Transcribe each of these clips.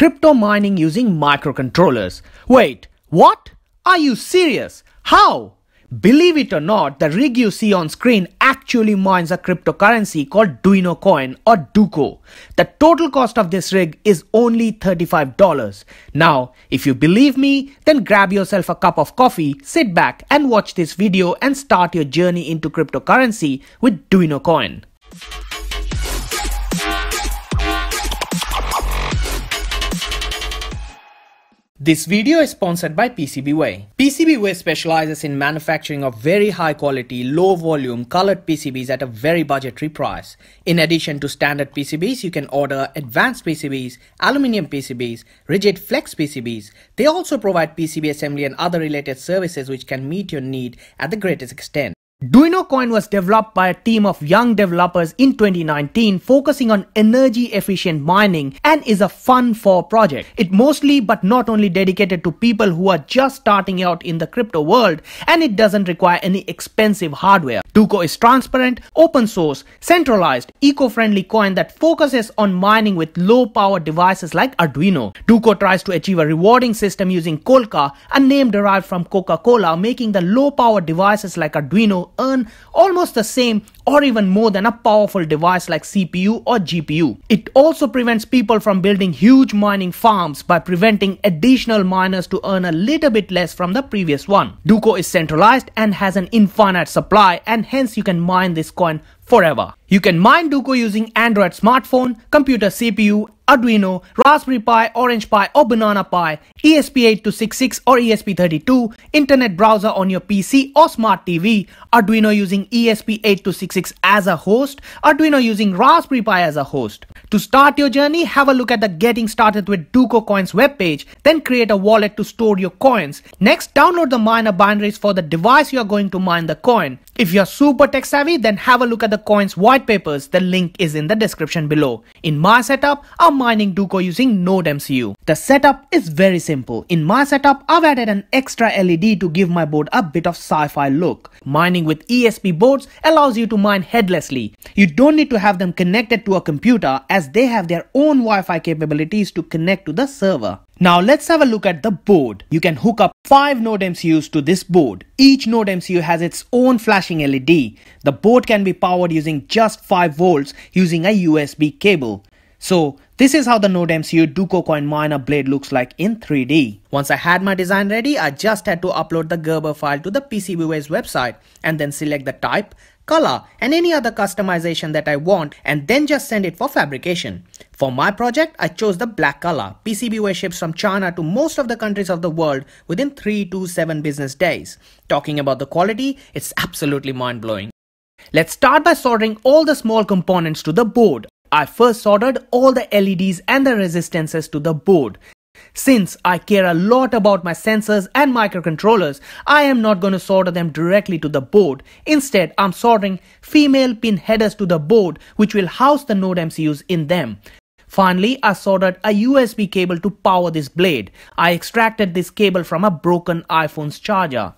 Crypto mining using microcontrollers. Wait, what? Are you serious? How? Believe it or not, the rig you see on screen actually mines a cryptocurrency called Duino coin or Duco. The total cost of this rig is only $35. Now, if you believe me, then grab yourself a cup of coffee, sit back and watch this video and start your journey into cryptocurrency with Duino coin. This video is sponsored by PCBWay. PCBWay specializes in manufacturing of very high quality, low volume, colored PCBs at a very budgetary price. In addition to standard PCBs, you can order advanced PCBs, aluminum PCBs, rigid flex PCBs. They also provide PCB assembly and other related services which can meet your need at the greatest extent. Duino Coin was developed by a team of young developers in 2019 focusing on energy efficient mining and is a fun for project. It mostly but not only dedicated to people who are just starting out in the crypto world and it doesn't require any expensive hardware. Duco is transparent, open source, centralized, eco-friendly coin that focuses on mining with low power devices like Arduino. Duco tries to achieve a rewarding system using Kolka, a name derived from Coca-Cola, making the low power devices like Arduino earn almost the same or even more than a powerful device like CPU or GPU. It also prevents people from building huge mining farms by preventing additional miners to earn a little bit less from the previous one. Duco is centralized and has an infinite supply and hence you can mine this coin forever. You can mine Duco using Android smartphone, computer CPU, Arduino, Raspberry Pi, Orange Pi or Banana Pi, ESP8266 or ESP32, internet browser on your PC or smart TV, Arduino using ESP8266 as a host, Arduino using Raspberry Pi as a host. To start your journey, have a look at the Getting Started with Duco Coins webpage, then create a wallet to store your coins. Next, download the miner binaries for the device you are going to mine the coin. If you're super tech savvy, then have a look at the coins white papers. The link is in the description below. In my setup, I'm mining Duco using Node MCU. The setup is very simple. In my setup, I've added an extra LED to give my board a bit of sci-fi look. Mining with ESP boards allows you to mine headlessly. You don't need to have them connected to a computer as as they have their own Wi-Fi capabilities to connect to the server. Now let's have a look at the board. You can hook up 5 node MCUs to this board. Each node MCU has its own flashing LED. The board can be powered using just 5 volts using a USB cable. So this is how the Node MCU Duco Coin Miner blade looks like in 3D. Once I had my design ready, I just had to upload the Gerber file to the PCBWay's website and then select the type, color and any other customization that I want and then just send it for fabrication. For my project, I chose the black color. PCBWay ships from China to most of the countries of the world within 3 to 7 business days. Talking about the quality, it's absolutely mind-blowing. Let's start by soldering all the small components to the board. I first soldered all the LEDs and the resistances to the board. Since I care a lot about my sensors and microcontrollers, I am not going to solder them directly to the board. Instead, I'm soldering female pin headers to the board which will house the node MCUs in them. Finally, I soldered a USB cable to power this blade. I extracted this cable from a broken iPhone's charger.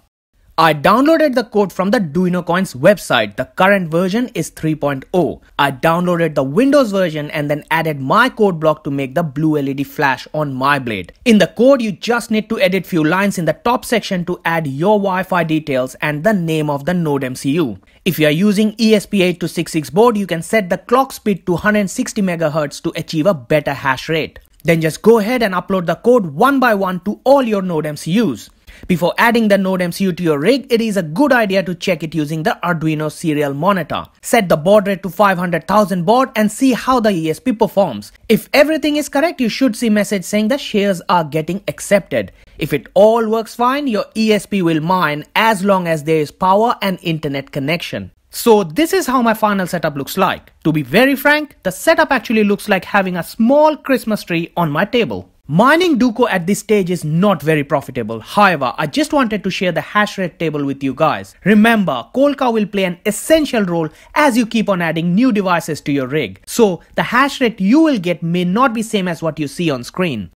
I downloaded the code from the Duino Coins website. The current version is 3.0. I downloaded the Windows version and then added my code block to make the blue LED flash on my blade. In the code, you just need to edit few lines in the top section to add your Wi-Fi details and the name of the node MCU. If you are using ESP8266 board, you can set the clock speed to 160 MHz to achieve a better hash rate. Then just go ahead and upload the code one by one to all your node MCUs. Before adding the Node MCU to your rig, it is a good idea to check it using the Arduino serial monitor. Set the baud rate to 500,000 baud and see how the ESP performs. If everything is correct, you should see a message saying the shares are getting accepted. If it all works fine, your ESP will mine as long as there is power and internet connection. So this is how my final setup looks like. To be very frank, the setup actually looks like having a small Christmas tree on my table. Mining Duco at this stage is not very profitable. However, I just wanted to share the hash rate table with you guys. Remember, Kolka will play an essential role as you keep on adding new devices to your rig. So the hash rate you will get may not be same as what you see on screen.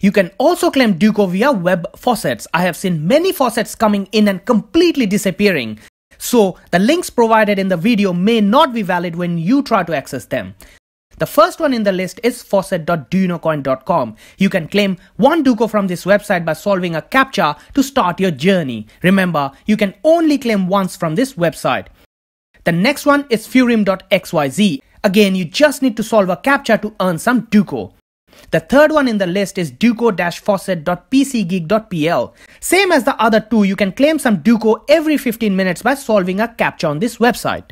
You can also claim Duco via web faucets. I have seen many faucets coming in and completely disappearing. So the links provided in the video may not be valid when you try to access them. The first one in the list is faucet.duinocoin.com. You can claim one Duco from this website by solving a CAPTCHA to start your journey. Remember, you can only claim once from this website. The next one is furim.xyz. Again, you just need to solve a CAPTCHA to earn some Duco. The third one in the list is duco-faucet.pcgeek.pl. Same as the other two, you can claim some Duco every 15 minutes by solving a CAPTCHA on this website.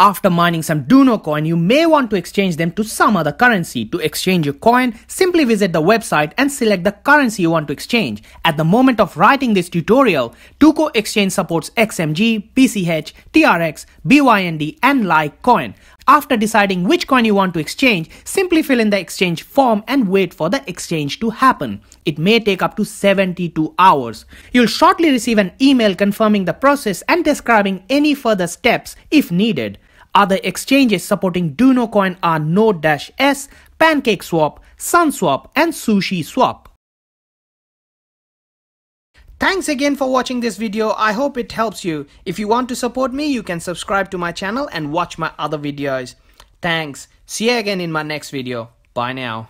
After mining some Duino coin, you may want to exchange them to some other currency. To exchange your coin, simply visit the website and select the currency you want to exchange. At the moment of writing this tutorial, Duco Exchange supports XMG, BCH, TRX, BYND and Litecoin. After deciding which coin you want to exchange, simply fill in the exchange form and wait for the exchange to happen. It may take up to 72 hours. You'll shortly receive an email confirming the process and describing any further steps if needed. Other exchanges supporting Duino Coin are Node-S, PancakeSwap, SunSwap, and SushiSwap. Thanks again for watching this video. I hope it helps you. If you want to support me, you can subscribe to my channel and watch my other videos. Thanks. See you again in my next video. Bye now.